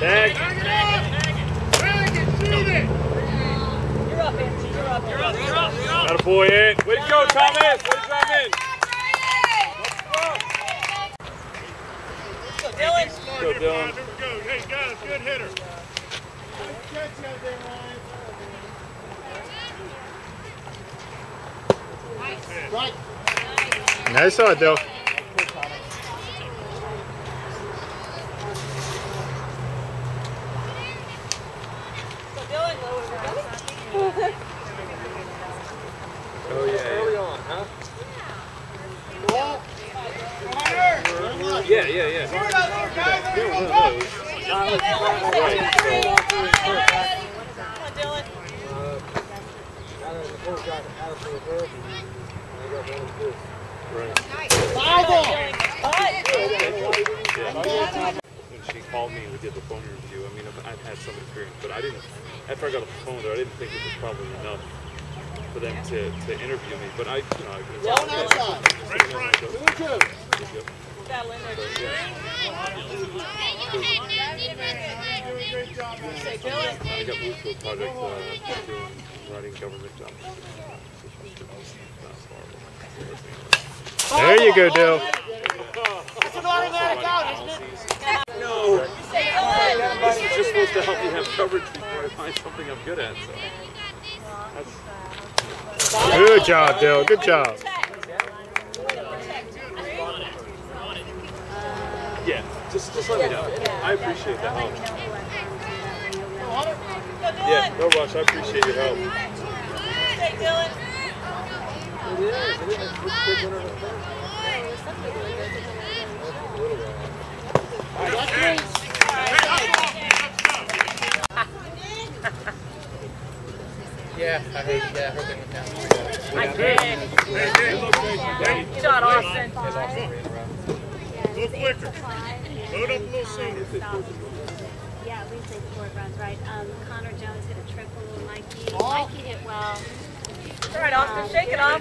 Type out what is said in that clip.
Tag. You're up, Angie. You're up. You're up. You're up. You're up. Got a boy in. Way to go, Thomas. Way to come in. Go, Dylan. Go, Dylan. Here we go. Hey, guys, good hitter. Right. Nice shot, Dill. Oh, yeah. Early on, huh? Yeah, yeah, yeah. Yeah, one of those. Right, so- Come on, Dylan. Right. Cut. When she called me, and we did the phone interview. I mean, I've, I've had some experience, but I didn't. After I got off the phone there, I didn't think it was probably enough for them to, to interview me. But I, you know, I could have. Right, right. Got Linda. Say, Dylan. I got moved to a project uh, doing writing government jobs. There you go, Dill. No, Say, this is just supposed to help me have coverage before I find something I'm good at. So. That's, Good job, Dill. Good job. yeah, just just let me know. I appreciate the help. Go, Dylan. Yeah, no rush. I appreciate your help. Say, Dylan. Yeah, I heard. Yeah, I heard they went down. I did. Hey, hey, look, hey, hey, Good shot, Austin. a quicker. Load up a little sooner. Yeah, we played four runs, right? Um, Connor Jones hit a triple. Mikey, Mikey hit well. All right, Austin, shake it off.